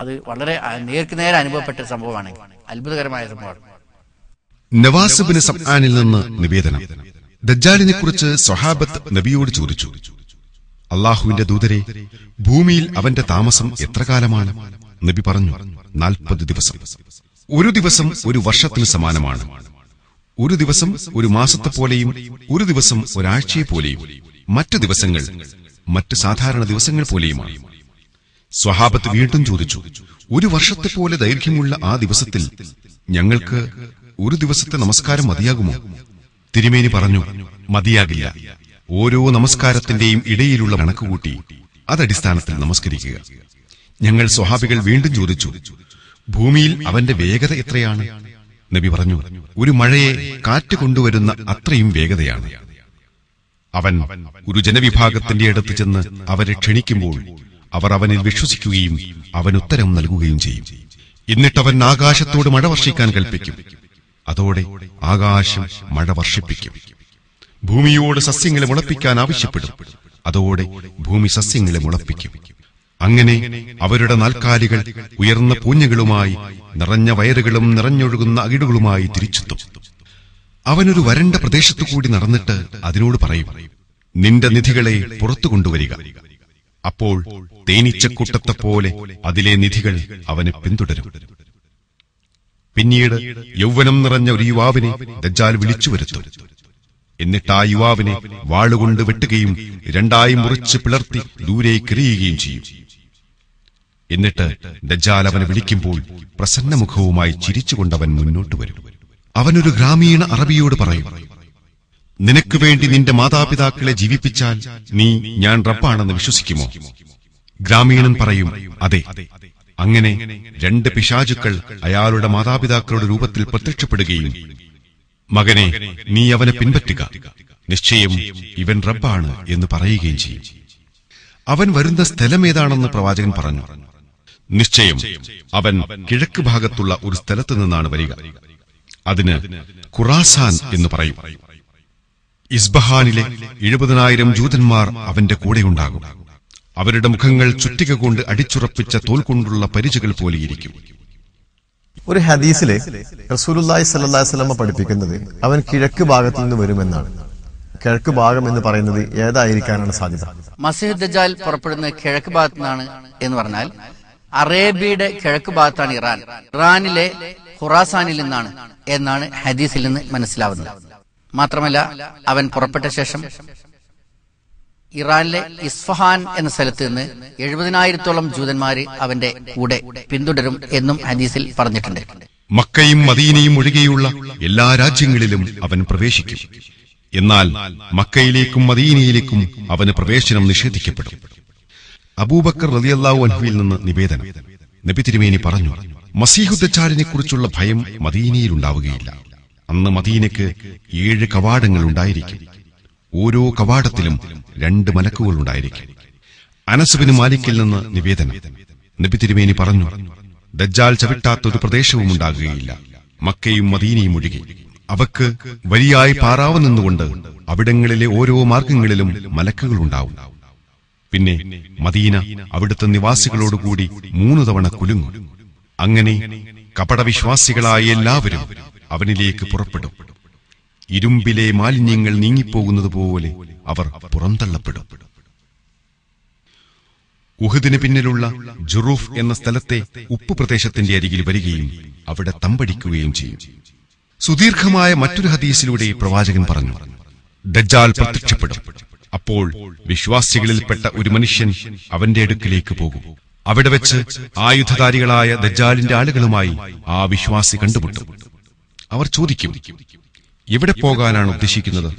അത് വളരെ നേർക്ക് നേരെ അനുഭവപ്പെട്ട സംഭവമാണ്. അത്ഭുതകരമായ സംഭവമാണ്. നവാസുബിന് സബ്ആാനിൽ നിന്ന് നിവേദനം. ദജ്ജാലിനെ കുറിച്ച് സൊഹാബത്ത് നബിയോട് ചോദിച്ചു. അള്ളാഹുവിന്റെ ദൂതരെ ഭൂമിയിൽ അവന്റെ താമസം എത്ര കാലമാണ്? നബി പറഞ്ഞു നാൽപ്പത് ദിവസം. ഒരു ദിവസം ഒരു വർഷത്തിന് സമാനമാണ്. ഒരു ദിവസം ഒരു മാസത്തെ പോലെയും ഒരു ദിവസം ഒരാഴ്ചയെ പോലെയും. മറ്റു ദിവസങ്ങൾ മറ്റ് സാധാരണ ദിവസങ്ങൾ പോലെയുമാണ്. സ്വഹാബത്ത് വീണ്ടും ചോദിച്ചു ഒരു വർഷത്തെ പോലെ ദൈർഘ്യമുള്ള ആ ദിവസത്തിൽ ഞങ്ങൾക്ക് ഒരു ദിവസത്തെ നമസ്കാരം മതിയാകുമോ? തിരുമേനി പറഞ്ഞു മതിയാകില്ല. ഓരോ നമസ്കാരത്തിന്റെയും ഇടയിലുള്ള കണക്കുകൂട്ടി അതടിസ്ഥാനത്തിൽ നമസ്കരിക്കുക. ഞങ്ങൾ സ്വഹാബികൾ വീണ്ടും ചോദിച്ചു ഭൂമിയിൽ അവന്റെ വേഗത എത്രയാണ്? നബി പറഞ്ഞു ഒരു മഴയെ കാറ്റ് കൊണ്ടുവരുന്ന അത്രയും വേഗതയാണ്. അവൻ ഒരു ജനവിഭാഗത്തിന്റെ അടുത്ത് ചെന്ന് അവരെ ക്ഷണിക്കുമ്പോൾ അവർ അവനിൽ വിശ്വസിക്കുകയും അവൻ ഉത്തരം നൽകുകയും ചെയ്യും. എന്നിട്ടവൻ ആകാശത്തോട് മഴ വർഷിക്കാൻ കൽപ്പിക്കും. അതോടെ ആകാശം മഴ വർഷിപ്പിക്കും. ഭൂമിയോട് സസ്യങ്ങളെ മുളപ്പിക്കാൻ ആവശ്യപ്പെടും. അതോടെ ഭൂമി സസ്യങ്ങളെ മുളപ്പിക്കും. അങ്ങനെ അവരുടെ നാൽക്കാലികൾ ഉയർന്ന പൂഞ്ഞകളുമായി നിറഞ്ഞ വയറുകളും നിറഞ്ഞൊഴുകുന്ന അകിടുകളുമായി തിരിച്ചെത്തും. അവനൊരു വരണ്ട പ്രദേശത്തു കൂടി നടന്നിട്ട് അതിനോട് പറയും നിന്റെ നിധികളെ പുറത്തു കൊണ്ടുവരിക അപ്പോൾ തേനീച്ചക്കൂട്ടത്തെ പോലെ അതിലെ നിധികൾ അവനെ പിന്തുടരും. പിന്നീട് യൗവനം നിറഞ്ഞ ഒരു യുവാവിനെ ദജ്ജാൽ വിളിച്ചു വരുത്തും. എന്നിട്ട് ആ യുവാവിനെ വാളുകൊണ്ട് വെട്ടുകയും രണ്ടായി മുറിച്ച് പിളർത്തി ദൂരേക്കെറിയുകയും ചെയ്യും. എന്നിട്ട് ദജ്ജാൽ അവനെ വിളിക്കുമ്പോൾ പ്രസന്നമുഖവുമായി ചിരിച്ചുകൊണ്ടവൻ മുന്നോട്ട് വരും. അവനൊരു ഗ്രാമീണ അറബിയോട് പറയും നിനക്ക് വേണ്ടി നിന്റെ മാതാപിതാക്കളെ ജീവിപ്പിച്ചാൽ നീ ഞാൻ റബ്ബാണെന്ന് വിശ്വസിക്കുമോ? ഗ്രാമീണൻ പറയും അതെ. അങ്ങനെ രണ്ട് പിശാചുക്കൾ അയാളുടെ മാതാപിതാക്കളുടെ രൂപത്തിൽ പ്രത്യക്ഷപ്പെടുകയും മകനെ നീ അവനെ പിൻപറ്റുക. നിശ്ചയം ഇവൻ റബ്ബാണ് എന്ന് പറയുകയും ചെയ്യും. അവൻ വരുന്ന സ്ഥലം ഏതാണെന്ന് പ്രവാചകൻ പറഞ്ഞു. നിശ്ചയം അവൻ കിഴക്ക് ഭാഗത്തുള്ള ഒരു സ്ഥലത്ത് നിന്നാണ് വരിക. അതിന് ഖുറാസാൻ എന്ന് പറയും. ഇസ്ബഹാനിലെ എഴുപതിനായിരം ജൂതന്മാർ അവന്റെ കൂടെയുണ്ടാകും അവരുടെ മുഖങ്ങൾ ചുറ്റിക കൊണ്ട് അടിച്ചുറപ്പിച്ച തോൽ കൊണ്ടുള്ള പരിചകൾ പോലെയിരിക്കും ഒരു ഹദീസിലെ റസൂലുല്ലായി സ്വല്ലല്ലാഹി വസല്ലം പഠിപ്പിക്കുന്നത് അവൻ കിഴക്ക് ഭാഗത്തു നിന്ന് വരുമെന്നാണ്. കിഴക്ക് ഭാഗം എന്ന് പറയുന്നത് ഏതായിരിക്കാനാണ് സാധ്യത? മസീദ് ദജാൽ പുറപ്പെടുന്ന കിഴക്ക് ഭാഗത്തു നിന്നാണ് എന്ന് പറഞ്ഞാൽ അറേബ്യയുടെ കിഴക്ക് ഭാഗത്താണ് ഇറാൻ. ഇറാനിലെ ഖുറാസാനിൽ നിന്നാണ് എന്നാണ് ഹദീസിൽ നിന്ന് മനസ്സിലാവുന്നത്. മാത്രമല്ല അവൻ പുറപ്പെട്ട ശേഷം ഇറാനിലെ ഇസ്ഫഹാൻ എന്ന സ്ഥലത്ത് നിന്ന് എഴുപതിനായിരത്തോളം ജൂതന്മാര് അവന്റെ കൂടെ പിന്തുടരും എന്നും ഹദീസിൽ പറഞ്ഞിട്ടുണ്ട്. മക്കയും മദീനയും ഒഴികെയുള്ള എല്ലാ രാജ്യങ്ങളിലും അവൻ പ്രവേശിക്കും. എന്നാൽ മക്കയിലേക്കും മദീനയിലേക്കും അവന് പ്രവേശനം നിഷേധിക്കപ്പെടും. അബൂബക്കർ റളിയല്ലാഹു അൻഹുവിൽ നിന്ന് നിവേദനം. നബി തിരുമേനി പറഞ്ഞു മസീഹുദ്ദച്ചാലിനെ കുറിച്ചുള്ള ഭയം മദീനയിലുണ്ടാവുകയില്ല അന്ന് മദീനയ്ക്ക് ഏഴ് കവാടങ്ങൾ ഉണ്ടായിരിക്കും. ഓരോ കവാടത്തിലും രണ്ട് മലക്കുകൾ ഉണ്ടായിരിക്കും. അനസുബിന് മാലിക്കിൽ നിന്ന് നിവേദനം. നബി തിരുമേനി പറഞ്ഞു ദജ്ജാൽ ചവിട്ടാത്ത ഒരു പ്രദേശവും ഉണ്ടാകുകയില്ല. മക്കയും മദീനയും ഒഴികെ. അവക്ക് വരിയായി പാറാവ് നിന്നുകൊണ്ട് അവിടങ്ങളിലെ ഓരോ മാർഗങ്ങളിലും മലക്കുകൾ ഉണ്ടാവും. പിന്നെ മദീന അവിടുത്തെ നിവാസികളോടുകൂടി മൂന്ന് തവണ കുലുങ്ങും. അങ്ങനെ കപടവിശ്വാസികളായ എല്ലാവരും അവനിലേക്ക് പുറപ്പെടും. ഇരുമ്പിലെ മാലിന്യങ്ങൾ നീങ്ങിപ്പോകുന്നത് പോലെ അവർ പുറന്തള്ളപ്പെടും. ഉഹദിന് പിന്നിലുള്ള ജുറൂഫ് എന്ന സ്ഥലത്തെ ഉപ്പ് പ്രദേശത്തിന്റെ അരികിൽ വരികയും അവിടെ തമ്പടിക്കുകയും ചെയ്യും. സുദീർഘമായ മറ്റൊരു ഹദീസിലൂടെ പ്രവാചകൻ പറഞ്ഞു ദജ്ജാൽ പ്രത്യക്ഷപ്പെടും. അപ്പോൾ വിശ്വാസികളിൽപ്പെട്ട ഒരു മനുഷ്യൻ അവന്റെ അടുക്കിലേക്ക് പോകും. അവിടെ വെച്ച് ആയുധധാരികളായ ദജ്ജാലിന്റെ ആളുകളുമായി ആ വിശ്വാസി കണ്ടുമുട്ടും. അവർ ചോദിക്കും എവിടെ പോകാനാണ് ഉദ്ദേശിക്കുന്നത്?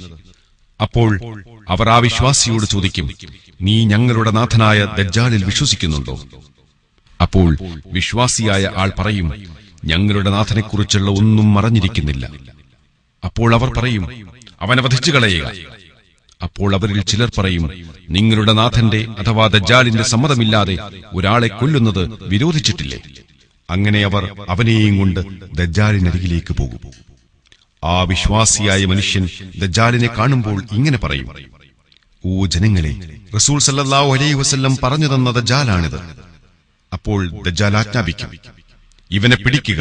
അപ്പോൾ അവർ ആ വിശ്വാസിയോട് ചോദിക്കും നീ ഞങ്ങളുടെ നാഥനായ ദജ്ജാലിൽ വിശ്വസിക്കുന്നുണ്ടോ? അപ്പോൾ വിശ്വാസിയായ ആൾ പറയും ഞങ്ങളുടെ നാഥനെക്കുറിച്ചുള്ള ഒന്നും മറഞ്ഞിരിക്കുന്നില്ല അപ്പോൾ അവർ പറയും അവനെ വധിച്ചു കളയുക. അപ്പോൾ അവരിൽ ചിലർ പറയും നിങ്ങളുടെ നാഥന്റെ അഥവാ ദജ്ജാലിന്റെ സമ്മതമില്ലാതെ ഒരാളെ കൊല്ലുന്നത് വിരോധിച്ചിട്ടില്ലേ? അങ്ങനെ അവർ അവനെയും കൊണ്ട് ദജ്ജാലിനരികിലേക്ക് പോകും. ആ വിശ്വാസിയായ മനുഷ്യൻ ദജ്ജാലിനെ കാണുമ്പോൾ ഇങ്ങനെ പറയും ഓ ജനങ്ങളെ റസൂൽ സല്ലല്ലാഹു അലൈഹി വസ്ല്ലം പറഞ്ഞു തന്ന ദജ്ജാലാണിത്. അപ്പോൾ ദജ്ജാൽ ആജ്ഞാപിക്കും ഇവനെ പിടിക്കുക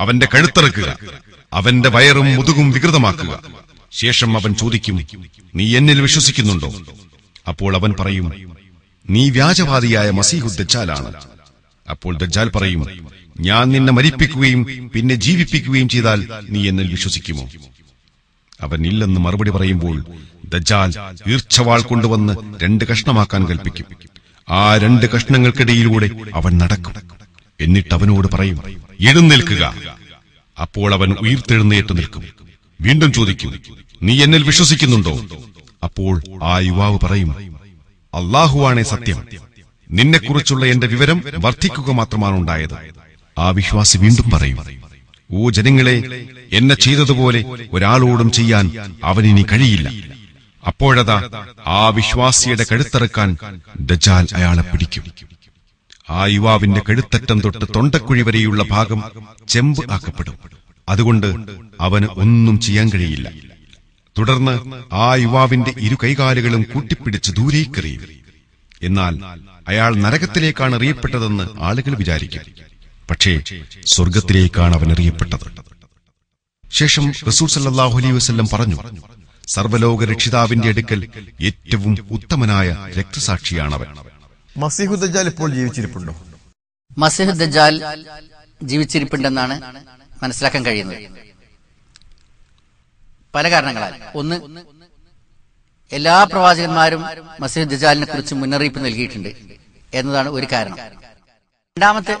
അവന്റെ കഴുത്തിറക്കുക അവന്റെ വയറും മുതുകും വികൃതമാക്കുക. ശേഷം അവൻ ചോദിക്കും നീ എന്നിൽ വിശ്വസിക്കുന്നുണ്ടോ? അപ്പോൾ അവൻ പറയും നീ വ്യാജവാദിയായ മസീഹു ദജ്ജാലാണ്. അപ്പോൾ ദജ്ജാൽ പറയും ഞാൻ നിന്നെ മരിപ്പിക്കുകയും പിന്നെ ജീവിപ്പിക്കുകയും ചെയ്താൽ നീ എന്നിൽ വിശ്വസിക്കുമോ? അവൻ ഇല്ലെന്ന് മറുപടി പറയുമ്പോൾ ദജാൽ ഈർച്ചവാൾ കൊണ്ടുവന്ന് രണ്ട് കഷ്ണമാക്കാൻ കൽപ്പിക്കും. ആ രണ്ട് കഷ്ണങ്ങൾക്കിടയിലൂടെ അവൻ നടക്കും. എന്നിട്ട് അവനോട് പറയും എഴുന്നേൽക്കുക. അപ്പോൾ അവൻ ഉയർത്തെഴുന്നേറ്റ് നിൽക്കും. വീണ്ടും ചോദിക്കും നീ എന്നിൽ വിശ്വസിക്കുന്നുണ്ടോ? അപ്പോൾ ആ യുവാവ് പറയും അള്ളാഹുവാണേ സത്യം. നിന്നെക്കുറിച്ചുള്ള എന്റെ വിവരം വർദ്ധിക്കുക മാത്രമാണ് ഉണ്ടായത്. ആ വിശ്വാസി വീണ്ടും പറയും ഓ ജനങ്ങളെ എന്നെ ചെയ്തതുപോലെ ഒരാളോടും ചെയ്യാൻ അവനിനി കഴിയില്ല. അപ്പോഴതാ ആ വിശ്വാസിയുടെ കഴുത്തറക്കാൻ ദജാൽ അയാളെ പിടിക്കും. ആ യുവാവിന്റെ കഴുത്തറ്റം തൊട്ട് തൊണ്ടക്കുഴി വരെയുള്ള ഭാഗം ചെമ്പ് ആക്കപ്പെടും. അതുകൊണ്ട് അവന് ഒന്നും ചെയ്യാൻ കഴിയില്ല. തുടർന്ന് ആ യുവാവിന്റെ ഇരു കൈകാലുകളും കൂട്ടിപ്പിടിച്ച് ദൂരേക്കെറിയും. എന്നാൽ അയാൾ നരകത്തിലേക്കാണ് എറിയപ്പെട്ടതെന്ന് ആളുകൾ വിചാരിക്കും. പക്ഷേ സ്വർഗത്തിലേക്കാണ് അവൻ എറിയപ്പെട്ടത്. ശേഷം റസൂൽ സല്ലാഹു അലൈ വസ്ല്ലം പറഞ്ഞു സർവലോക രക്ഷിതാവിന്റെ അടുക്കൽ ഏറ്റവും ഉത്തമനായ രക്തസാക്ഷിയാണവൻ. അവൻ ദജ്ജാൽ ഇപ്പോൾ ജീവിച്ചിരിപ്പുണ്ടോ? ജീവിച്ചിരിപ്പുണ്ടെന്നാണ് മനസ്സിലാക്കാൻ കഴിയുന്നത്. പല കാരണങ്ങളാൽ. ഒന്ന് എല്ലാ പ്രവാചകന്മാരും മസീദ് ദജാലിനെ കുറിച്ച് മുന്നറിയിപ്പ് നൽകിയിട്ടുണ്ട് എന്നതാണ് ഒരു കാരണം. രണ്ടാമത്തെ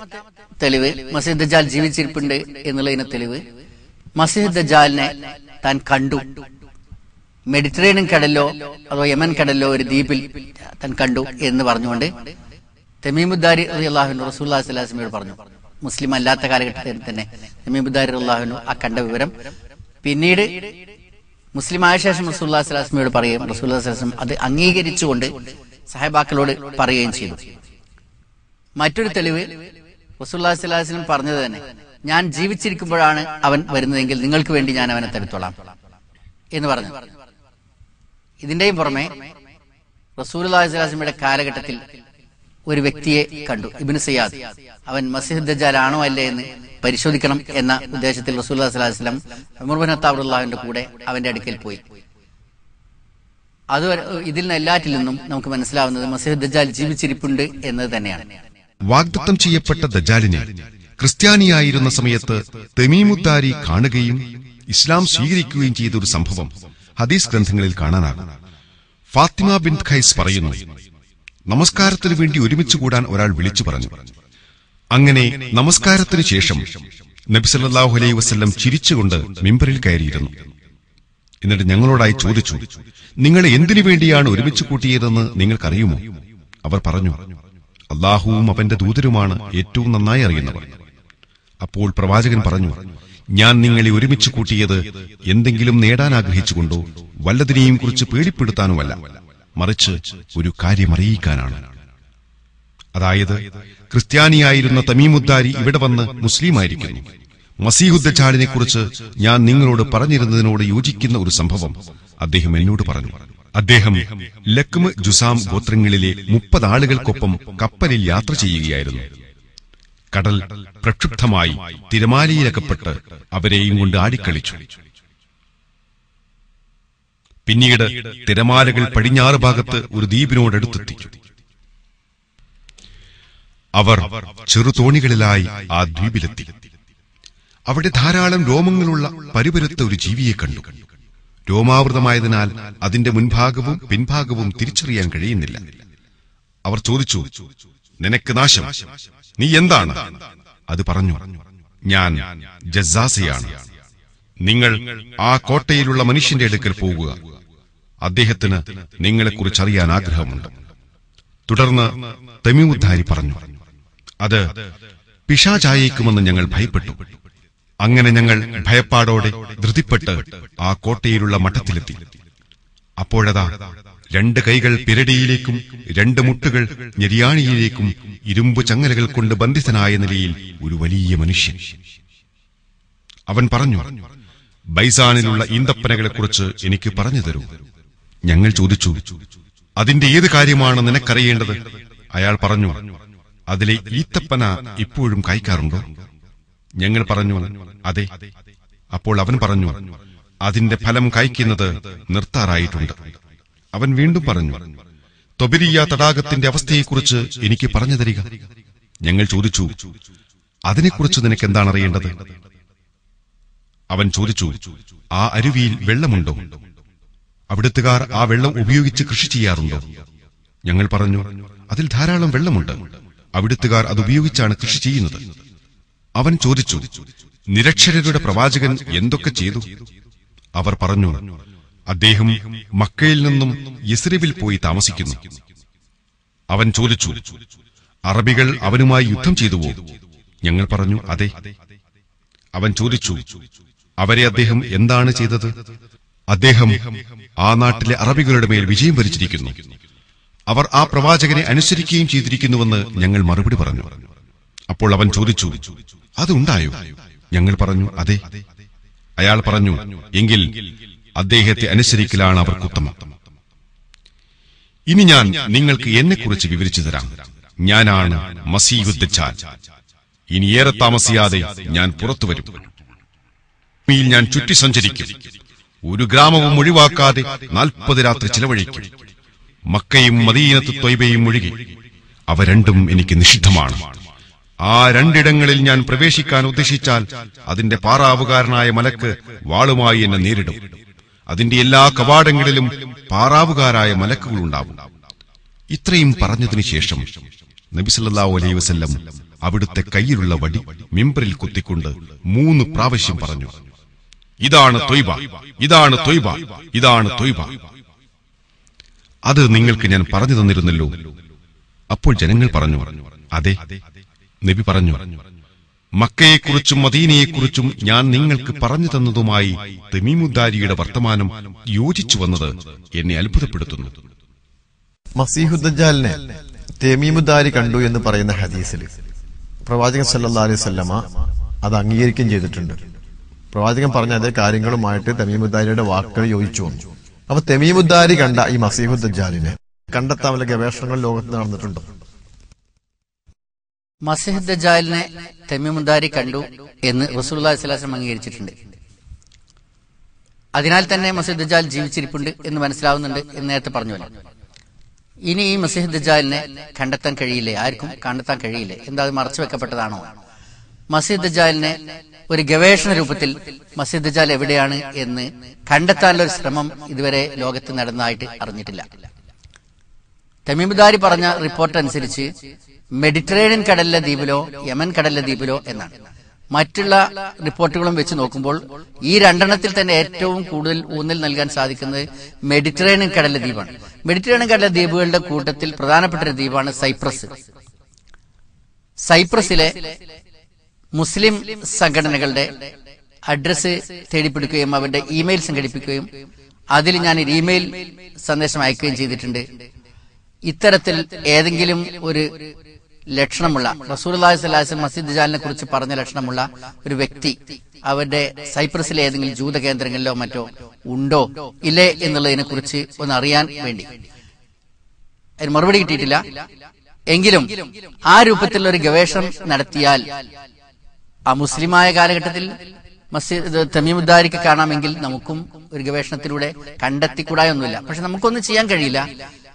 തെളിവ് മസീദ് ദജാൽ ജീവിച്ചിരിപ്പുണ്ട് എന്നുള്ളതിന് തെളിവ്. മസീദ് ദജാലിനെ താൻ കണ്ടു. മെഡിറ്ററേനിയൻ കടലിലോ അതോ യമൻ കടലിലോ ഒരു ദ്വീപിൽ താൻ കണ്ടു എന്ന് പറഞ്ഞുകൊണ്ട് തെമീമുദ്ദാരി അള്ളാഹുനു റസൂല്ലാ സ്വലാസ്മയോട് പറഞ്ഞു. മുസ്ലിം അല്ലാത്ത കാലഘട്ടത്തിൽ തന്നെ തെമീമുദ്ദാരി അള്ളാഹുനു ആ കണ്ട വിവരം. പിന്നീട് മുസ്ലിം ആയ ശേഷം റസൂല്ലാ സ്വലാസ്മയോട് പറയുകയും റസൂല്ലാ സ്വലാസ്ലം അത് അംഗീകരിച്ചുകൊണ്ട് സാഹിബാക്കളോട് പറയുകയും ചെയ്തു. മറ്റൊരു തെളിവ് റസൂല്ലാ സ്വലാസ്ലം പറഞ്ഞത് തന്നെ ഞാൻ ജീവിച്ചിരിക്കുമ്പോഴാണ് അവൻ വരുന്നതെങ്കിൽ നിങ്ങൾക്ക് വേണ്ടി ഞാൻ അവനെ തരുത്തോളാം എന്ന് പറഞ്ഞു. ഇതിന്റെയും പുറമെ റസൂൽ സ്വലാസ്ലമിയുടെ കാലഘട്ടത്തിൽ ഒരു വ്യക്തിയെ കണ്ടു ഇബിന് സയ്യാദ്. അവൻ മസീദ് ദജാലാണോ അല്ലേ എന്ന് പരിശോധിക്കണം എന്ന ഉദ്ദേശത്തിൽ റസൂൽ ഉമർബിൻ അത്താബുല്ലാഹിന്റെ കൂടെ അവന്റെ അടുക്കൽ പോയി. അത് ഇതിൽ നിന്ന് എല്ലാറ്റിൽ നിന്നും നമുക്ക് മനസ്സിലാവുന്നത് മസീദ് ദജാൽ ജീവിച്ചിരിപ്പുണ്ട് എന്നത് തന്നെയാണ്. വാഗ്ദത്തം ചെയ്യപ്പെട്ട ദജാലിനെ ക്രിസ്ത്യാനിയായിരുന്ന സമയത്ത് തെമീമുദ്ദാരി കാണുകയും ഇസ്ലാം സ്വീകരിക്കുകയും ചെയ്ത ഒരു സംഭവം ഹദീസ് ഗ്രന്ഥങ്ങളിൽ കാണാനാകും. ഫാത്തിമ ബിൻ ഖൈസ് പറയുന്നു നമസ്കാരത്തിനു വേണ്ടി ഒരുമിച്ച് കൂടാൻ ഒരാൾ വിളിച്ചു പറഞ്ഞു. അങ്ങനെ നമസ്കാരത്തിനു ശേഷം നബിസല്ലാഹു അലൈ വസ്ല്ലം ചിരിച്ചുകൊണ്ട് മിമ്പറിൽ കയറിയിരുന്നു. എന്നിട്ട് ഞങ്ങളോടായി ചോദിച്ചു നിങ്ങൾ എന്തിനു വേണ്ടിയാണ് ഒരുമിച്ച് കൂട്ടിയതെന്ന് നിങ്ങൾക്കറിയുമോ? അവർ പറഞ്ഞു അള്ളാഹുവും അവന്റെ ദൂതരുമാണ് ഏറ്റവും നന്നായി അറിയുന്നവർ അപ്പോൾ പ്രവാചകൻ പറഞ്ഞു ഞാൻ നിങ്ങളെ ഒരുമിച്ച് കൂട്ടിയത് എന്തെങ്കിലും നേടാൻ ആഗ്രഹിച്ചുകൊണ്ടോ വല്ലതിനെയും കുറിച്ച് പേടിപ്പെടുത്താനുമല്ല. മറിച്ച് ഒരു കാര്യം അറിയിക്കാനാണ്. അതായത് ക്രിസ്ത്യാനിയായിരുന്ന തമീമുദ്ദാരി ഇവിടെ വന്ന് മുസ്ലിമായിരിക്കുന്നു. മസീഹുദ്ദാലിനെ കുറിച്ച് ഞാൻ നിങ്ങളോട് പറഞ്ഞിരുന്നതിനോട് യോജിക്കുന്ന ഒരു സംഭവം അദ്ദേഹം എന്നോട് പറഞ്ഞു. അദ്ദേഹം ലക്മ ജുസാം ഗോത്രങ്ങളിലെ മുപ്പത് ആളുകൾക്കൊപ്പം കപ്പലിൽ യാത്ര ചെയ്യുകയായിരുന്നു. കടൽ പ്രക്ഷുബ്ധമായി തിരമാലയിലകപ്പെട്ട് അവരെയും കൊണ്ട് ആടിക്കളിച്ചു. പിന്നീട് തിരമാലകൾ പടിഞ്ഞാറ് ഭാഗത്ത് ഒരു ദ്വീപിനോടടുത്തെത്തി അവർ ചെറുതോണികളിലായി ആ ദ്വീപിലെത്തി. അവിടെ ധാരാളം രോമങ്ങളുള്ള പരുപരുത്ത ഒരു ജീവിയെ കണ്ടു. രോമാവൃതമായതിനാൽ അതിന്റെ മുൻഭാഗവും പിൻഭാഗവും തിരിച്ചറിയാൻ കഴിയുന്നില്ല. അവർ ചോദിച്ചു നിനക്ക് നാശം? നീ എന്താണ്? അത് പറഞ്ഞു ഞാൻ ജസാസിയാണ്. നിങ്ങൾ ആ കോട്ടയിലുള്ള മനുഷ്യന്റെ അടുക്കൽ പോകുക. അദ്ദേഹത്തിന് നിങ്ങളെക്കുറിച്ച് അറിയാൻ ആഗ്രഹമുണ്ട്. തുടർന്ന് തെമിമുദ്ധാരി പറഞ്ഞു അത് പിശാചായേക്കുമെന്ന് ഞങ്ങൾ ഭയപ്പെട്ടു. അങ്ങനെ ഞങ്ങൾ ഭയപ്പാടോടെ ധൃതിപ്പെട്ട് ആ കോട്ടയിലുള്ള മഠത്തിലെത്തി. അപ്പോഴതാ രണ്ട് കൈകൾ പിരടിയിലേക്കും രണ്ട് മുട്ടുകൾ ഞെരിയാണിയിലേക്കും ഇരുമ്പു ചങ്ങലകൾ കൊണ്ട് ബന്ധിതനായ നിലയിൽ ഒരു വലിയ മനുഷ്യൻ. അവൻ പറഞ്ഞു ബൈസാനിലുള്ള ഈന്തപ്പനകളെക്കുറിച്ച് എനിക്ക് പറഞ്ഞു തരൂ. ഞങ്ങൾ ചോദിച്ചു അതിന്റെ ഏത് കാര്യമാണ് നിനക്കറിയേണ്ടത്? അയാൾ പറഞ്ഞു അതിലെ ഈത്തപ്പന ഇപ്പോഴും കായ്ക്കാറുണ്ടോ? ഞങ്ങൾ പറഞ്ഞു അതെ. അപ്പോൾ അവൻ പറഞ്ഞു അതിന്റെ ഫലം കായ്ക്കുന്നത് നിർത്താറായിട്ടുണ്ട്. അവൻ വീണ്ടും പറഞ്ഞു തൊബിരിയ തടാകത്തിന്റെ അവസ്ഥയെക്കുറിച്ച് എനിക്ക് പറഞ്ഞു തരിക. ഞങ്ങൾ ചോദിച്ചു അതിനെക്കുറിച്ച് നിനക്ക് എന്താണ് അറിയേണ്ടത്? അവൻ ചോദിച്ചു ആ അരുവിയിൽ വെള്ളമുണ്ടോ? അവിടുത്തുകാർ ആ വെള്ളം ഉപയോഗിച്ച് കൃഷി ചെയ്യാറുണ്ടോ? ഞങ്ങൾ പറഞ്ഞു അതിൽ ധാരാളം വെള്ളമുണ്ട്. അവിടുത്തുകാർ അത് ഉപയോഗിച്ചാണ് കൃഷി ചെയ്യുന്നത്. അവൻ ചോദിച്ചു നിരക്ഷരരുടെ പ്രവാചകൻ എന്തൊക്കെ ചെയ്തു? അവർ പറഞ്ഞു അദ്ദേഹം മക്കയിൽ നിന്നും യസ്രിബിൽ പോയി താമസിക്കുന്നു. അവൻ ചോദിച്ചു അറബികൾ അവനുമായി യുദ്ധം ചെയ്തുവോ? ഞങ്ങൾ പറഞ്ഞു അതെ. അവൻ ചോദിച്ചു അവരെ അദ്ദേഹം എന്താണ് ചെയ്തത്? അദ്ദേഹം ആ നാട്ടിലെ അറബികളുടെ മേൽ വിജയം വരിച്ചിരിക്കുന്നു. അവർ ആ പ്രവാചകനെ അനുസരിക്കുകയും ചെയ്തിരിക്കുന്നുവെന്ന് ഞങ്ങൾ മറുപടി പറഞ്ഞു. അപ്പോൾ അവൻ ചോദിച്ചു അതുണ്ടായോ? ഞങ്ങൾ പറഞ്ഞു അതെ. അയാൾ പറഞ്ഞു എങ്കിൽ അദ്ദേഹത്തെ അനുസരിക്കലാണ് അവർക്ക് ഉത്തമം. ഇനി ഞാൻ നിങ്ങൾക്ക് എന്നെക്കുറിച്ച് വിവരിച്ചു തരാം. ഞാനാണ് മസീഹുദ്ദാൽ ഇനി ഏറെ താമസിയാതെ ഞാൻ പുറത്തു വരും. ഞാൻ ചുറ്റി സഞ്ചരിക്കും. ഒരു ഗ്രാമവും ഒഴിവാക്കാതെ നാൽപ്പത് രാത്രി ചിലവഴിക്കും. മക്കയും മദീനത്ത് ത്വയ്ബയും ഒഴികെ. അവ രണ്ടും എനിക്ക് നിഷിദ്ധമാണ്. ആ രണ്ടിടങ്ങളിൽ ഞാൻ പ്രവേശിക്കാൻ ഉദ്ദേശിച്ചാൽ അതിന്റെ പാറാവുകാരനായ മലക്ക് വാളുമായി എന്നെ നേരിടും. അതിന്റെ എല്ലാ കവാടങ്ങളിലും പാറാവുകാരായ മലക്കുകളുണ്ടാവും ഇത്രയും പറഞ്ഞതിനു ശേഷം നബിസല്ലാഹു അലൈ വസ്ല്ലം അവിടുത്തെ കയ്യിലുള്ള വടി മിമ്പറിൽ കുത്തിക്കൊണ്ട് മൂന്ന് പ്രാവശ്യം പറഞ്ഞു ഇതാണ് തൊയ്ബ ഇതാണ് തൊയ്ബ ഇതാണ് തൊയ്ബ. അത് നിങ്ങൾക്ക് ഞാൻ പറഞ്ഞു തന്നിരുന്നല്ലോ. അപ്പോൾ ജനങ്ങൾ പറഞ്ഞു അതെ നബി പറഞ്ഞു മക്കയെക്കുറിച്ചും മദീനയെക്കുറിച്ചും ഞാൻ നിങ്ങൾക്ക് പറഞ്ഞു തന്നതുമായി തമീമുദ്ദാരിയുടെ വർത്തമാനം യോജിച്ചു വന്നത് എന്നെ അത്ഭുതപ്പെടുത്തുന്നു. മസീഹുദ്ദാലിനെ തേമീമുദ്ദാരി കണ്ടു എന്ന് പറയുന്ന ഹദീസിൽ പ്രവാചകൻ അലൈഹി വസല്ലമ അത് അംഗീകരിക്കുകയും ചെയ്തിട്ടുണ്ട്. പ്രവാചകൻ പറഞ്ഞ അതേ കാര്യങ്ങളുമായിട്ട് തമീമുദ്ദാരിയുടെ വാക്കുകൾ യോജിച്ചു വന്നു. അപ്പൊ തെമീമുദ്ദാരി കണ്ട ഈ മസീഹുദ്ദാലിനെ കണ്ടെത്താൻ ഗവേഷണങ്ങൾ ലോകത്ത് നടന്നിട്ടുണ്ടോ? മസിഹ് ദജാലിനെ തെമ്മിമുന്താരി കണ്ടു എന്ന് അലൈഹി വസല്ലം അംഗീകരിച്ചിട്ടുണ്ട്. അതിനാൽ തന്നെ മസീദ് ദജാൽ ജീവിച്ചിരിപ്പുണ്ട് എന്ന് മനസ്സിലാവുന്നുണ്ട് എന്ന് നേരത്തെ പറഞ്ഞുവല്ലോ. ഇനി ഈ മസീഹ് ദജാലിനെ കണ്ടെത്താൻ കഴിയില്ലേ? ആർക്കും കണ്ടെത്താൻ കഴിയില്ലേ? എന്താ അത് മറച്ചു വെക്കപ്പെട്ടതാണോ? മസീദ് ദജാലിനെ ഒരു ഗവേഷണ രൂപത്തിൽ മസീദ് ദജാൽ എവിടെയാണ് എന്ന് കണ്ടെത്താനുള്ള ഒരു ശ്രമം ഇതുവരെ ലോകത്ത് നടന്നതായിട്ട് അറിഞ്ഞിട്ടില്ല. തമീമുദാരി പറഞ്ഞ റിപ്പോർട്ട് അനുസരിച്ച് മെഡിറ്ററേനിയൻ കടലിലെ ദ്വീപിലോ യമൻ കടലിലെ ദ്വീപിലോ എന്നാണ്. മറ്റുള്ള റിപ്പോർട്ടുകളും വെച്ച് നോക്കുമ്പോൾ ഈ രണ്ടെണ്ണത്തിൽ തന്നെ ഏറ്റവും കൂടുതൽ ഊന്നൽ നൽകാൻ സാധിക്കുന്നത് മെഡിറ്ററേനിയൻ കടലിലെ ദ്വീപാണ്. മെഡിറ്ററേനിയൻ കടലിലെ ദ്വീപുകളുടെ കൂട്ടത്തിൽ പ്രധാനപ്പെട്ട ഒരു ദ്വീപാണ് സൈപ്രസ്. സൈപ്രസിലെ മുസ്ലിം സംഘടനകളുടെ അഡ്രസ് തേടിപ്പിടിക്കുകയും അവരുടെ ഇമെയിൽ സംഘടിപ്പിക്കുകയും അതിൽ ഞാൻ ഒരു ഇമെയിൽ സന്ദേശം അയക്കുകയും ചെയ്തിട്ടുണ്ട്. ഇത്തരത്തിൽ ഏതെങ്കിലും ഒരു ലക്ഷണമുള്ള റസൂലി സ്വലാസ് മസീദ് ജാലിനെ കുറിച്ച് പറഞ്ഞ ലക്ഷണമുള്ള ഒരു വ്യക്തി അവരുടെ സൈപ്രസിലെ ഏതെങ്കിലും ജൂത കേന്ദ്രങ്ങളിലോ മറ്റോ ഉണ്ടോ ഇല്ലേ എന്നുള്ളതിനെ കുറിച്ച് ഒന്ന് അറിയാൻ വേണ്ടി. അതിന് മറുപടി കിട്ടിയിട്ടില്ല. എങ്കിലും ആ രൂപത്തിലുള്ള ഒരു ഗവേഷണം നടത്തിയാൽ ആ മുസ്ലിമായ കാലഘട്ടത്തിൽ മസ്ജിദ് തമീമുദ്ദാരിക്ക് കാണാമെങ്കിൽ നമുക്കും ഒരു ഗവേഷണത്തിലൂടെ കണ്ടെത്തിക്കൂടായൊന്നുമില്ല. പക്ഷെ നമുക്കൊന്നും ചെയ്യാൻ കഴിയില്ല.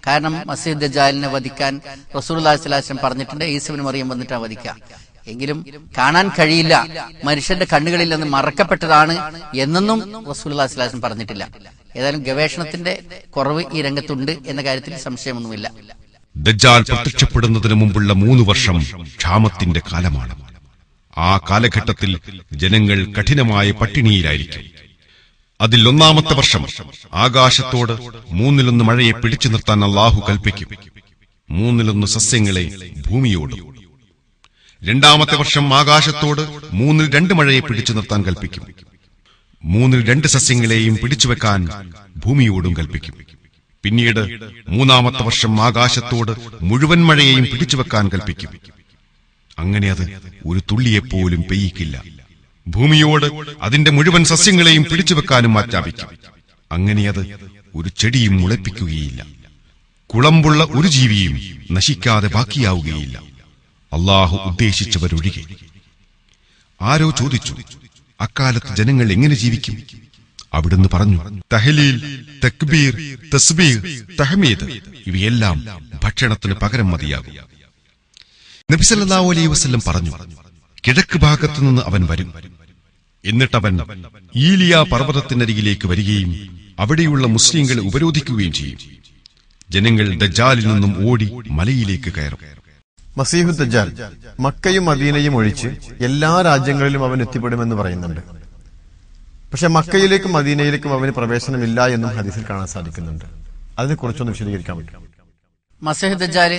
കാരണം മസീദ് ദജാലിനെ വധിക്കാൻ റസൂൽ അള്ളാഹിസ്ലാസ്ലം പറഞ്ഞിട്ടുണ്ട്. ഈസബിന് മറിയം വന്നിട്ടാണ് വധിക്കുക എങ്കിലും കാണാൻ കഴിയില്ല. മനുഷ്യന്റെ കണ്ണുകളിൽ നിന്ന് മറക്കപ്പെട്ടതാണ് എന്നൊന്നും റസൂൽ അള്ളാഹിസ്ലാസ്ലം പറഞ്ഞിട്ടില്ല. ഏതായാലും ഗവേഷണത്തിന്റെ കുറവ് ഈ രംഗത്തുണ്ട് എന്ന കാര്യത്തിൽ സംശയമൊന്നുമില്ല. ദജാൽ പ്രത്യക്ഷപ്പെടുന്നതിന് മുമ്പുള്ള മൂന്ന് വർഷം ക്ഷാമത്തിന്റെ കാലമാണ്. ആ കാലഘട്ടത്തിൽ ജനങ്ങൾ കഠിനമായ പട്ടിണിയിലായിരിക്കും. അതിൽ ഒന്നാമത്തെ വർഷം ആകാശത്തോട് മൂന്നിലൊന്ന് മഴയെ പിടിച്ചു നിർത്താൻ അള്ളാഹു കൽപ്പിക്കും. മൂന്നിലൊന്ന് സസ്യങ്ങളെ ഭൂമിയോട്. രണ്ടാമത്തെ വർഷം ആകാശത്തോട് മൂന്നിൽ രണ്ട് മഴയെ പിടിച്ചു നിർത്താൻ കൽപ്പിക്കും. മൂന്നിൽ രണ്ട് സസ്യങ്ങളെയും പിടിച്ചു വെക്കാൻ ഭൂമിയോടും കൽപ്പിക്കും. പിന്നീട് മൂന്നാമത്തെ വർഷം ആകാശത്തോട് മുഴുവൻ മഴയെയും പിടിച്ചു വെക്കാൻ കൽപ്പിക്കും. അങ്ങനെ അത് ഒരു തുള്ളിയെപ്പോലും പെയ്യിക്കില്ല. ഭൂമിയോട് അതിന്റെ മുഴുവൻ സസ്യങ്ങളെയും പിടിച്ചുവെക്കാനും ആജ്ഞാപിക്കും. അങ്ങനെ അത് ഒരു ചെടിയും മുളപ്പിക്കുകയില്ല. കുളമ്പുള്ള ഒരു ജീവിയും നശിക്കാതെ ബാക്കിയാവുകയില്ല. അള്ളാഹു ഉദ്ദേശിച്ചവരൊഴികെ. ആരോ ചോദിച്ചു അക്കാലത്ത് ജനങ്ങൾ എങ്ങനെ ജീവിക്കും? അവിടുന്ന് പറഞ്ഞു തഹലീൽ തക്ബീർ തസ്ബീർ തഹമീദ് ഇവയെല്ലാം ഭക്ഷണത്തിന് പകരം മതിയാകും. നബിസല്ലാ അലൈഹി വസല്ലം പറഞ്ഞു കിഴക്ക് ഭാഗത്തു നിന്ന് അവൻ വരും. എന്നിട്ടവൻ ഈലിയ പർവതത്തിനരികിലേക്ക് വരികയും അവിടെയുള്ള മുസ്ലിങ്ങളെ ഉപരോധിക്കുകയും ചെയ്യും. ജനങ്ങൾ ദജാലിൽ നിന്നും ഓടി മലയിലേക്ക് കയറും. മസീഹു ദജാൽ മക്കയും മദീനയും ഒഴിച്ച് എല്ലാ രാജ്യങ്ങളിലും അവൻ എത്തിപ്പെടുമെന്ന് പറയുന്നുണ്ട്. പക്ഷെ മക്കയിലേക്കും മദീനയിലേക്കും അവന് പ്രവേശനമില്ല എന്നും ഹദീസിൽ കാണാൻ സാധിക്കുന്നുണ്ട്. അതിനെക്കുറിച്ചൊന്ന് വിശദീകരിക്കാൻ പറ്റും. മസീഹ് ദജ്ജാൽ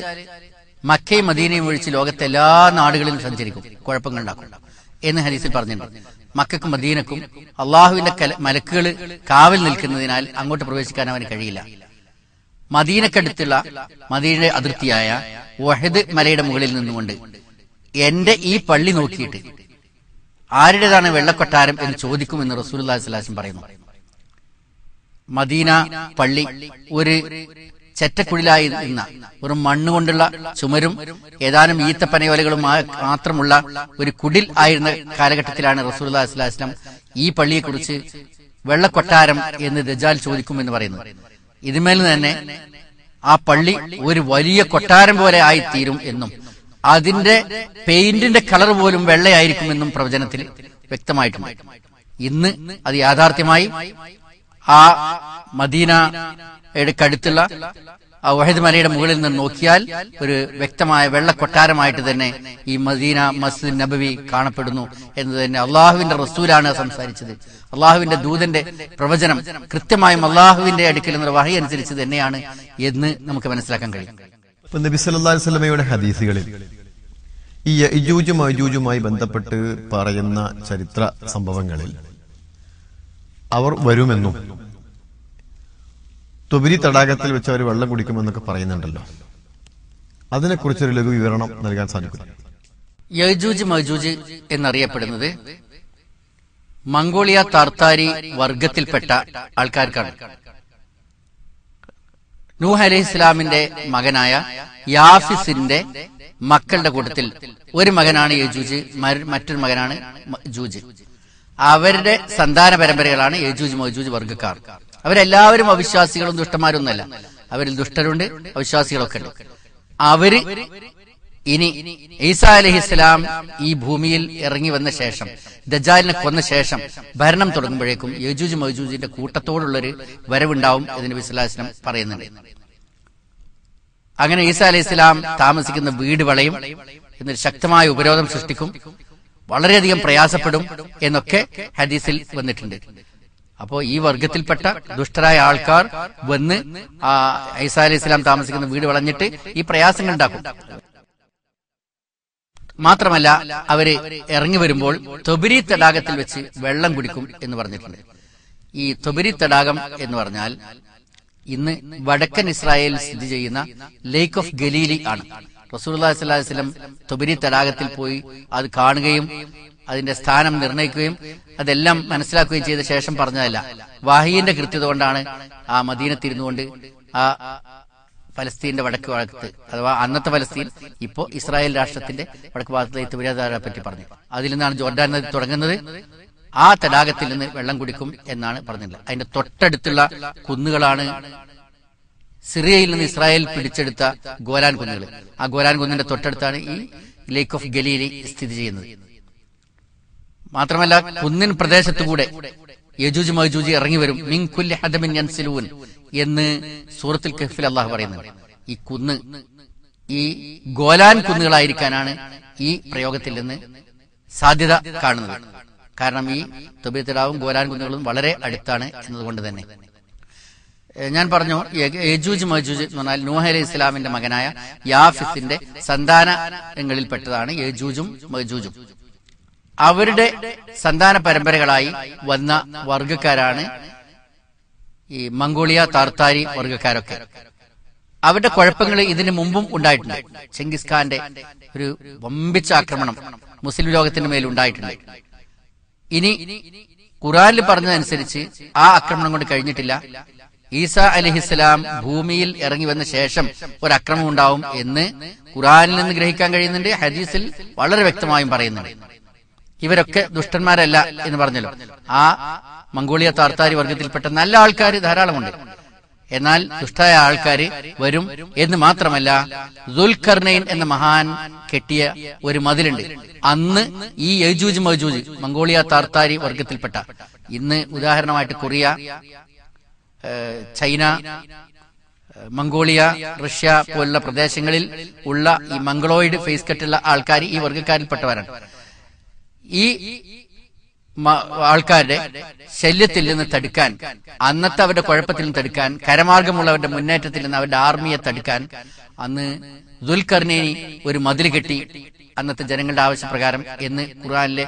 മക്കയും മദീനയും ഒഴിച്ച് ലോകത്തെ എല്ലാ നാടുകളിലും സഞ്ചരിക്കും. കുഴപ്പങ്ങൾ ഉണ്ടാക്കും എന്ന് ഹരീസിൽ പറഞ്ഞിട്ടുണ്ട്. മക്കക്കും മദീനക്കും അള്ളാഹുവിന്റെ മലക്കുകൾ കാവൽ നിൽക്കുന്നതിനാൽ അങ്ങോട്ട് പ്രവേശിക്കാൻ അവന് കഴിയില്ല. മദീനക്കടുത്തുള്ള മദീനയുടെ അതിർത്തിയായ വഹദ് മലയുടെ മുകളിൽ നിന്നുകൊണ്ട് എന്റെ ഈ പള്ളി നോക്കിയിട്ട് ആരുടേതാണ് വെള്ളക്കൊട്ടാരം എന്ന് ചോദിക്കുമെന്ന് റസൂൽ സ്വലാസം പറയുന്നു. മദീന പള്ളി ഒരു ചെറ്റക്കുഴിലായി നിന്ന ഒരു മണ്ണുകൊണ്ടുള്ള ചുമരും ഏതാനും ഈത്തപ്പനയോലകളും മാത്രമുള്ള ഒരു കുടിൽ ആയിരുന്ന കാലഘട്ടത്തിലാണ് റസൂൽ അസ്ലാസ്ലം ഈ പള്ളിയെക്കുറിച്ച് വെള്ളക്കൊട്ടാരം എന്ന് ദജാൽ ചോദിക്കുമെന്ന് പറയുന്നു ഇതുമേൽ തന്നെ ആ പള്ളി ഒരു വലിയ കൊട്ടാരം പോലെ ആയി തീരും എന്നും അതിന്റെ പെയിന്റിന്റെ കളർ പോലും വെള്ളയായിരിക്കുമെന്നും പ്രവചനത്തിൽ വ്യക്തമായിട്ടുണ്ട്. ഇന്ന് അത് യാഥാർത്ഥ്യമായി ആ മദീന എടുക്കടുത്തുള്ള ആ വഹദ് മലയുടെ മുകളിൽ നിന്ന് നോക്കിയാൽ ഒരു വ്യക്തമായ വെള്ള കൊട്ടാരമായിട്ട് തന്നെ ഈ മദീന മസ്ജിദ് നബവി കാണപ്പെടുന്നു എന്ന് തന്നെ അള്ളാഹുവിന്റെ റസൂലാണ് സംസാരിച്ചത്. അള്ളാഹുവിന്റെ ദൂതന്റെ പ്രവചനം കൃത്യമായും അള്ളാഹുവിന്റെ അടുക്കൽ നിന്ന് വഹി അനുസരിച്ച് തന്നെയാണ് എന്ന് നമുക്ക് മനസ്സിലാക്കാൻ കഴിയും. നബി സല്ലല്ലാഹു അലൈഹി വസല്ലമയുടെ ഹദീസുകളിൽ ഈ യജൂജും അയജൂജുമായി ബന്ധപ്പെട്ട് പറയുന്ന ചരിത്ര സംഭവങ്ങളിൽ അവർ വരുമെന്നും തുബരി തടാകത്തിൽ വെച്ച് അവർ വെള്ളം കുടിക്കുമെന്നൊക്കെ പറയുന്നുണ്ടല്ലോ. അതിനെക്കുറിച്ചൊരു ലഘു വിവരണം നൽകാൻ സാധിക്കും യജൂജ് മജൂജ് എന്നറിയപ്പെടുന്നത് മംഗോളിയ താർത്താരി വർഗത്തിൽപ്പെട്ട ആൾക്കാർക്കാണ്. നൂഹ് അലൈഹി ഇസ്ലാമിന്റെ മകനായ യാഫിസിന്റെ മക്കളുടെ കൂട്ടത്തിൽ ഒരു മകനാണ് യജൂജ് മറ്റൊരു മകനാണ് ജൂജ്. അവരുടെ സന്താന പരമ്പരകളാണ് യജൂജ് മജൂജ് വർഗക്കാർ അവരെല്ലാവരും അവിശ്വാസികളും ദുഷ്ടന്മാരൊന്നുമല്ല. അവരിൽ ദുഷ്ടരുണ്ട് അവിശ്വാസികളൊക്കെ ഉണ്ട് അവർ ഇനി ഈസാ അലഹിസ്ലാം ഈ ഭൂമിയിൽ ഇറങ്ങി വന്ന ശേഷം ദജാലിനെ കൊന്ന ശേഷം ഭരണം തുടങ്ങുമ്പോഴേക്കും യജൂജ് മജൂജിന്റെ കൂട്ടത്തോടുള്ളൊരു വരവുണ്ടാവും എന്ന് നബി സ്വലാസ്ലം പറയുന്നുണ്ട്. അങ്ങനെ ഈസാ അലൈഹി ഇസ്ലാം താമസിക്കുന്ന വീട് വളയും എന്നൊരു ശക്തമായ ഉപരോധം സൃഷ്ടിക്കും വളരെയധികം പ്രയാസപ്പെടും എന്നൊക്കെ ഹദീസിൽ വന്നിട്ടുണ്ട്. അപ്പോ ഈ വർഗത്തിൽപ്പെട്ട ദുഷ്ടരായ ആൾക്കാർ വന്ന് ആ ഐസാ ഇസ്ലാം താമസിക്കുന്ന വീട് വളഞ്ഞിട്ട് ഈ പ്രയാസങ്ങൾ ഉണ്ടാക്കും. മാത്രമല്ല അവർ ഇറങ്ങി വരുമ്പോൾ തൊബിരി തടാകത്തിൽ വെച്ച് വെള്ളം കുടിക്കും എന്ന് പറഞ്ഞിട്ടുണ്ട്. ഈ തൊബിരി തടാകം എന്ന് പറഞ്ഞാൽ ഇന്ന് വടക്കൻ ഇസ്രായേലിൽ സ്ഥിതി ചെയ്യുന്ന ലേക്ക് ഓഫ് ഗലീലി ആണ്. സ്വല്ലല്ലാഹി അലൈഹി വസല്ലം തൊബിരി തടാകത്തിൽ പോയി അത് കാണുകയും അതിന്റെ സ്ഥാനം നിർണയിക്കുകയും അതെല്ലാം മനസ്സിലാക്കുകയും ചെയ്ത ശേഷം പറഞ്ഞതല്ല. വാഹിയന്റെ കൃത്യത കൊണ്ടാണ് ആ മദീനത്തിരുന്നുകൊണ്ട് ആ ഫലസ്തീന്റെ വടക്ക് ഭാഗത്ത് അഥവാ അന്നത്തെ ഫലസ്തീൻ ഇപ്പോ ഇസ്രായേൽ രാഷ്ട്രത്തിന്റെ വടക്ക് ഭാഗത്തെ തുരാധാരെ പറ്റി പറഞ്ഞു. അതിൽ നിന്നാണ് ജോർഡാൻ നദി തുടങ്ങുന്നത്. ആ തടാകത്തിൽ നിന്ന് വെള്ളം കുടിക്കും എന്നാണ് പറഞ്ഞത് അതിന്റെ തൊട്ടടുത്തുള്ള കുന്നുകളാണ് സിറിയയിൽ നിന്ന് ഇസ്രായേൽ പിടിച്ചെടുത്ത ഗോലാൻ കുന്നുകൾ. ആ ഗോലാൻ കുന്നിന്റെ തൊട്ടടുത്താണ് ഈ ലേക്ക് ഓഫ് ഗലീലി സ്ഥിതി ചെയ്യുന്നത്. മാത്രമല്ല കുന്നിൻ പ്രദേശത്തുകൂടെ യജൂജ് മജൂജ് ഇറങ്ങി വരും. ഹദമിൻ യൻസിലൂൻ എന്ന് സൂറത്തിൽ കഹ്ഫിൽ അള്ളാഹു പറയുന്നത് ഈ കുന്ന് ഈ ഗോലാൻ കുന്നുകളായിരിക്കാനാണ് ഈ പ്രയോഗത്തിൽ നിന്ന് സാധ്യത കാണുന്നത്. കാരണം ഈ തൊബിയത്തിടാവും ഗോലാൻ കുന്നുകളും വളരെ അടുത്താണ് എന്നതുകൊണ്ട് തന്നെ. ഞാൻ പറഞ്ഞു യജൂജ് മജൂജ് എന്ന് പറഞ്ഞാൽ നൂഹ അലി ഇസ്ലാമിന്റെ മകനായ യാഫിസിന്റെ സന്താനങ്ങളിൽപ്പെട്ടതാണ് യജൂജും മജൂജും. അവരുടെ സന്താന പരമ്പരകളായി വന്ന വർഗക്കാരാണ് ഈ മംഗോളിയ താർത്താരി വർഗക്കാരൊക്കെ അവരുടെ കുഴപ്പങ്ങൾ ഇതിനു മുമ്പും ഉണ്ടായിട്ടുണ്ട്. ചെങ്കിസ് ഖാന്റെ ഒരു വമ്പിച്ച ആക്രമണം മുസ്ലിം ലോകത്തിന് മേൽ ഉണ്ടായിട്ടുണ്ട്. ഇനി ഖുറാനിൽ പറഞ്ഞതനുസരിച്ച് ആ ആക്രമണം കൊണ്ട് കഴിഞ്ഞിട്ടില്ല. ഈസ അലഹിസ്ലാം ഭൂമിയിൽ ഇറങ്ങി വന്ന ശേഷം ഒരു അക്രമം ഉണ്ടാവും എന്ന് ഖുറാനിൽ നിന്ന് ഗ്രഹിക്കാൻ കഴിയുന്നുണ്ട് ഹദീസിൽ വളരെ വ്യക്തമായും പറയുന്നുണ്ട്. ഇവരൊക്കെ ദുഷ്ടന്മാരല്ല എന്ന് പറഞ്ഞല്ലോ. ആ മംഗോളിയ താർത്താരി വർഗത്തിൽപ്പെട്ട നല്ല ആൾക്കാർ ധാരാളമുണ്ട്. എന്നാൽ ദുഷ്ടായ ആൾക്കാർ വരും എന്ന് മാത്രമല്ല ദുൽഖർണൈൻ എന്ന മഹാൻ കെട്ടിയ ഒരു മതിലുണ്ട്. അന്ന് ഈ യജൂജ് മജൂജ് മംഗോളിയ താർത്താരി വർഗത്തിൽപ്പെട്ട. ഇന്ന് ഉദാഹരണമായിട്ട് കൊറിയ ചൈന മംഗോളിയ റഷ്യ പോലുള്ള പ്രദേശങ്ങളിൽ ഉള്ള ഈ മംഗളോയിഡ് ഫേസ് കെട്ടുള്ള ആൾക്കാർ ഈ വർഗക്കാരിൽപ്പെട്ടവരാണ്. ഈ ആൾക്കാരുടെ ശല്യത്തിൽ നിന്ന് തടുക്കാൻ അന്നത്തെ അവരുടെ കുഴപ്പത്തിൽ നിന്ന് തടുക്കാൻ കരമാർഗമുള്ളവരുടെ മുന്നേറ്റത്തിൽ നിന്ന് അവരുടെ ആർമിയെ തടുക്കാൻ അന്ന് ദുൽഖർണേനി ഒരു മതിൽ കെട്ടി അന്നത്തെ ജനങ്ങളുടെ ആവശ്യപ്രകാരം എന്ന് ഖുർആനിലെ